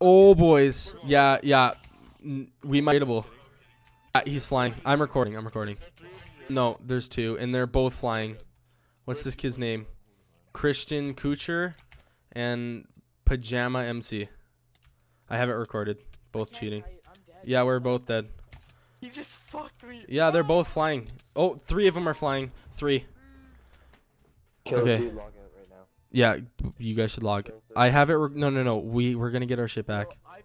Oh, boys. Yeah, yeah. We might. Uh, he's flying. I'm recording. I'm recording. No, there's two, and they're both flying. What's this kid's name? Christian Kucher and Pajama MC. I have it recorded. Both cheating. Yeah, we're both dead. He just fucked me. Yeah, they're both flying. Oh, three of them are flying. Three. Kill Okay. Yeah, you guys should log. I have it. Re- no, no, no. We we're gonna get our shit back. I